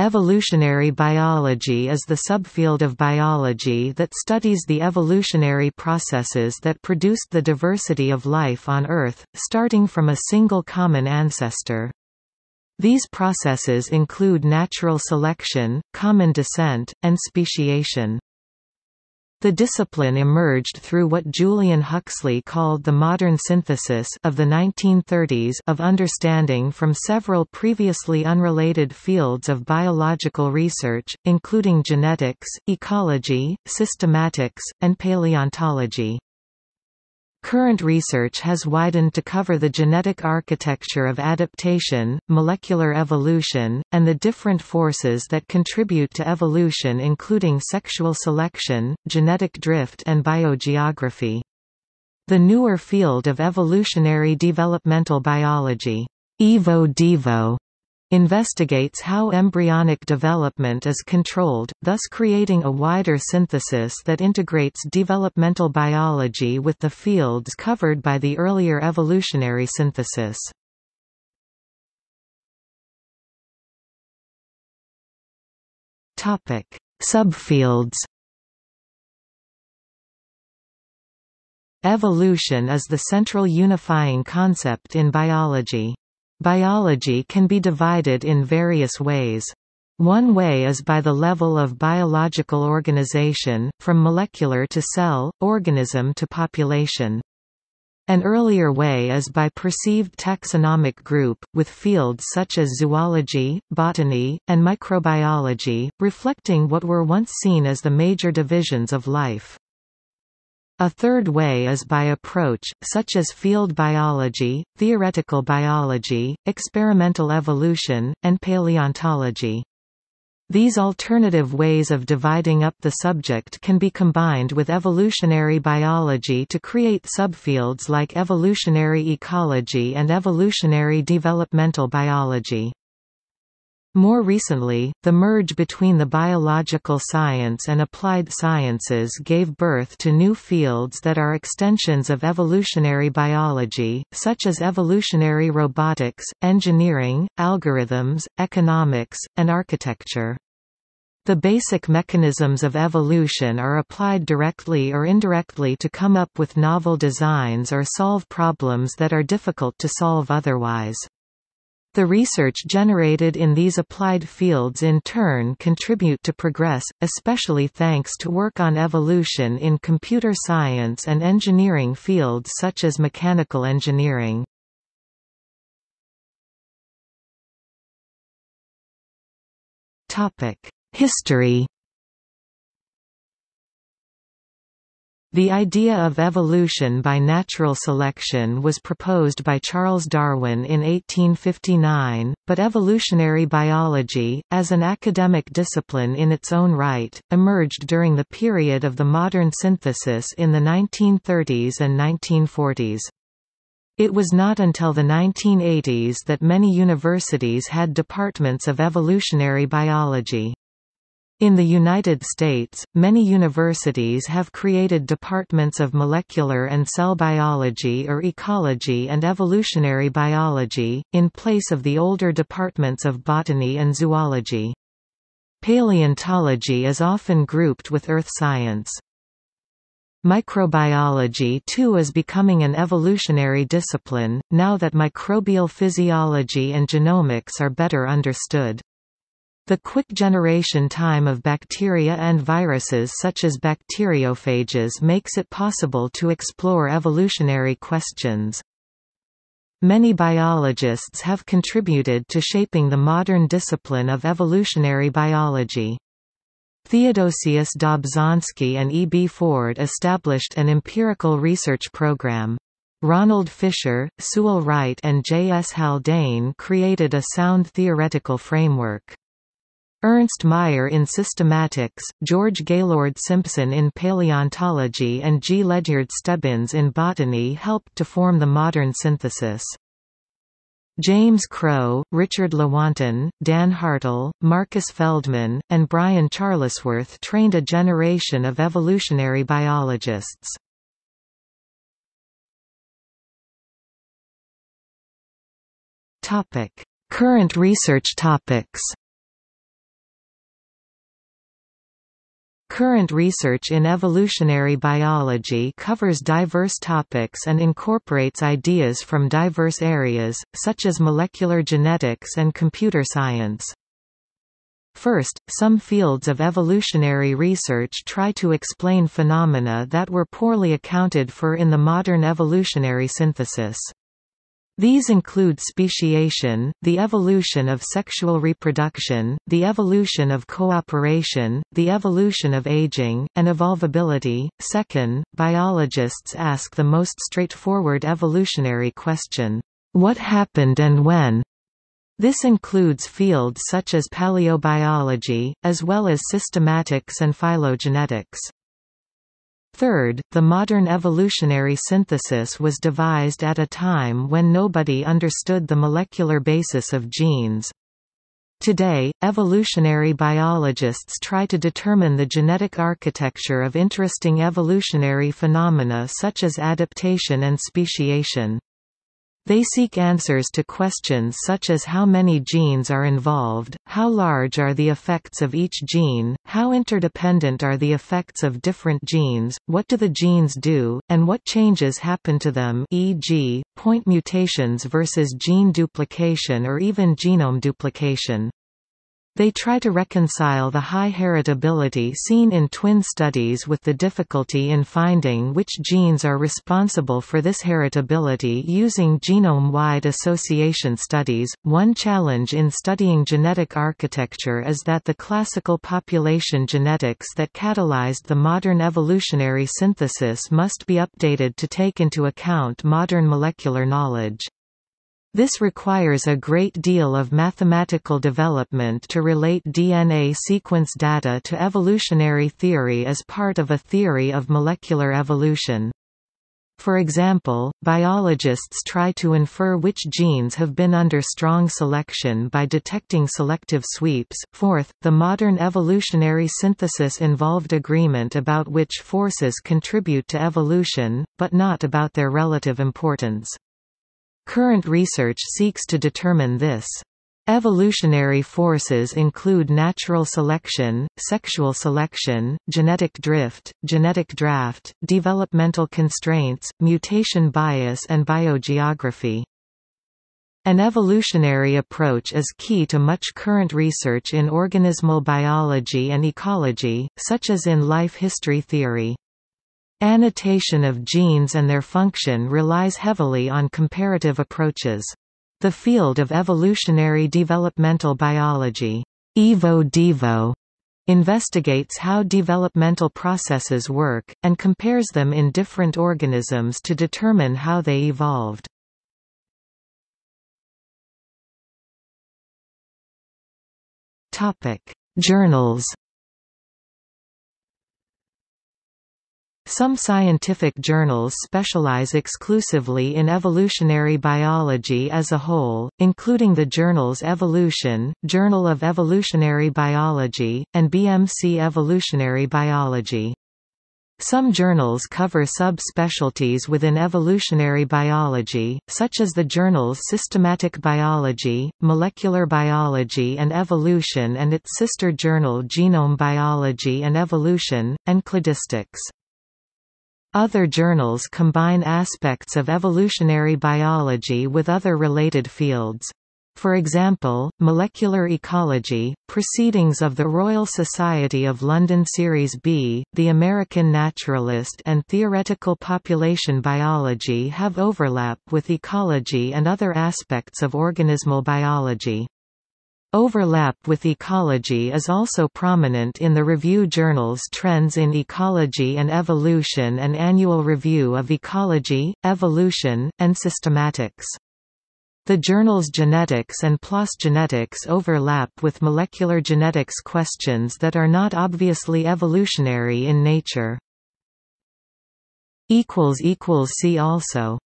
Evolutionary biology is the subfield of biology that studies the evolutionary processes that produced the diversity of life on Earth, starting from a single common ancestor. These processes include natural selection, common descent, and speciation. The discipline emerged through what Julian Huxley called the modern synthesis of the 1930s of understanding from several previously unrelated fields of biological research, including genetics, ecology, systematics, and paleontology. Current research has widened to cover the genetic architecture of adaptation, molecular evolution, and the different forces that contribute to evolution including sexual selection, genetic drift and biogeography. The newer field of evolutionary developmental biology, Evo-Devo, investigates how embryonic development is controlled, thus creating a wider synthesis that integrates developmental biology with the fields covered by the earlier evolutionary synthesis. Subfields Evolution is the central unifying concept in biology. Biology can be divided in various ways. One way is by the level of biological organization, from molecular to cell, organism to population. An earlier way is by perceived taxonomic group, with fields such as zoology, botany, and microbiology, reflecting what were once seen as the major divisions of life. A third way is by approach, such as field biology, theoretical biology, experimental evolution, and paleontology. These alternative ways of dividing up the subject can be combined with evolutionary biology to create subfields like evolutionary ecology and evolutionary developmental biology. More recently, the merge between the biological science and applied sciences gave birth to new fields that are extensions of evolutionary biology, such as evolutionary robotics, engineering, algorithms, economics, and architecture. The basic mechanisms of evolution are applied directly or indirectly to come up with novel designs or solve problems that are difficult to solve otherwise. The research generated in these applied fields in turn contribute to progress, especially thanks to work on evolution in computer science and engineering fields such as mechanical engineering. History The idea of evolution by natural selection was proposed by Charles Darwin in 1859, but evolutionary biology, as an academic discipline in its own right, emerged during the period of the modern synthesis in the 1930s and 1940s. It was not until the 1980s that many universities had departments of evolutionary biology. In the United States, many universities have created departments of molecular and cell biology or ecology and evolutionary biology, in place of the older departments of botany and zoology. Paleontology is often grouped with earth science. Microbiology too is becoming an evolutionary discipline, now that microbial physiology and genomics are better understood. The quick generation time of bacteria and viruses such as bacteriophages makes it possible to explore evolutionary questions. Many biologists have contributed to shaping the modern discipline of evolutionary biology. Theodosius Dobzhansky and E. B. Ford established an empirical research program. Ronald Fisher, Sewall Wright and J. S. Haldane created a sound theoretical framework. Ernst Mayr in systematics, George Gaylord Simpson in paleontology and G. Ledyard Stebbins in botany helped to form the modern synthesis. James Crow, Richard Lewontin, Dan Hartl, Marcus Feldman, and Brian Charlesworth trained a generation of evolutionary biologists. Current research topics Current research in evolutionary biology covers diverse topics and incorporates ideas from diverse areas, such as molecular genetics and computer science. First, some fields of evolutionary research try to explain phenomena that were poorly accounted for in the modern evolutionary synthesis. These include speciation, the evolution of sexual reproduction, the evolution of cooperation, the evolution of aging, and evolvability. Second, biologists ask the most straightforward evolutionary question, what happened and when? This includes fields such as paleobiology, as well as systematics and phylogenetics. Third, the modern evolutionary synthesis was devised at a time when nobody understood the molecular basis of genes. Today, evolutionary biologists try to determine the genetic architecture of interesting evolutionary phenomena such as adaptation and speciation. They seek answers to questions such as how many genes are involved, how large are the effects of each gene, how interdependent are the effects of different genes, what do the genes do, and what changes happen to them e.g., point mutations versus gene duplication or even genome duplication. They try to reconcile the high heritability seen in twin studies with the difficulty in finding which genes are responsible for this heritability using genome-wide association studies. One challenge in studying genetic architecture is that the classical population genetics that catalyzed the modern evolutionary synthesis must be updated to take into account modern molecular knowledge. This requires a great deal of mathematical development to relate DNA sequence data to evolutionary theory as part of a theory of molecular evolution. For example, biologists try to infer which genes have been under strong selection by detecting selective sweeps. Fourth, the modern evolutionary synthesis involved agreement about which forces contribute to evolution, but not about their relative importance. Current research seeks to determine this. Evolutionary forces include natural selection, sexual selection, genetic drift, genetic draft, developmental constraints, mutation bias and biogeography. An evolutionary approach is key to much current research in organismal biology and ecology, such as in life history theory. Annotation of genes and their function relies heavily on comparative approaches. The field of evolutionary developmental biology Evo-Devo, investigates how developmental processes work, and compares them in different organisms to determine how they evolved. Journals Some scientific journals specialize exclusively in evolutionary biology as a whole, including the journals Evolution, Journal of Evolutionary Biology, and BMC Evolutionary Biology. Some journals cover subspecialties within evolutionary biology, such as the journals Systematic Biology, Molecular Biology and Evolution and its sister journal Genome Biology and Evolution, and Cladistics. Other journals combine aspects of evolutionary biology with other related fields. For example, Molecular Ecology, Proceedings of the Royal Society of London Series B, The American Naturalist and Theoretical Population Biology have overlap with ecology and other aspects of organismal biology. Overlap with ecology is also prominent in the review journals Trends in Ecology and Evolution and Annual Review of Ecology, Evolution, and Systematics. The journals Genetics and PLOS Genetics overlap with molecular genetics questions that are not obviously evolutionary in nature. See also